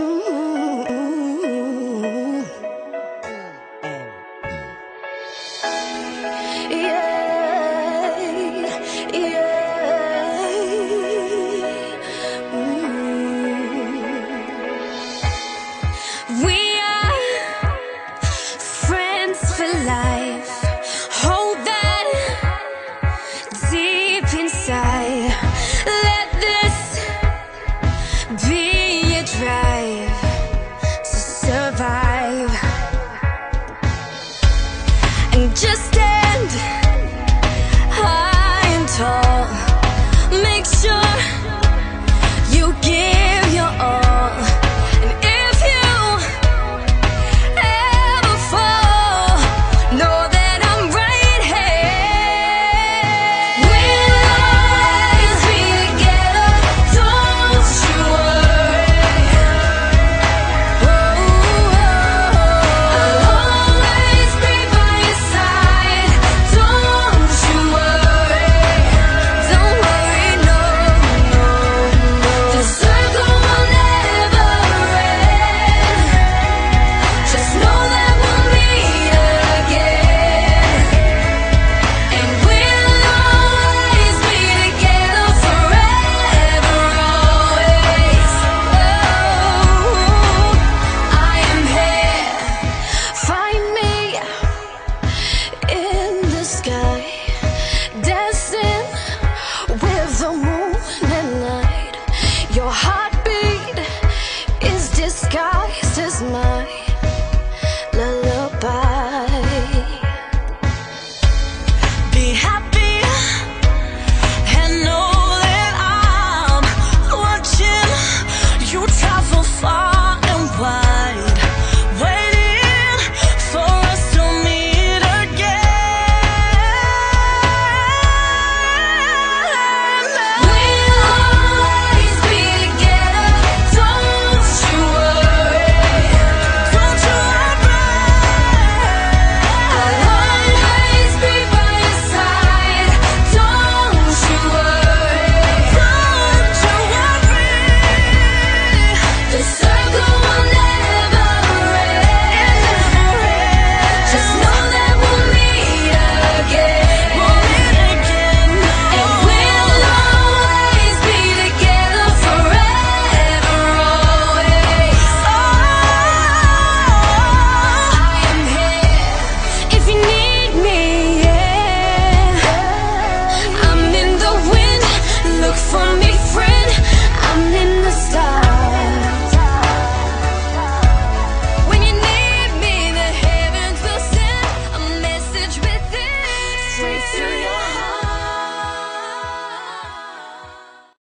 Ooh.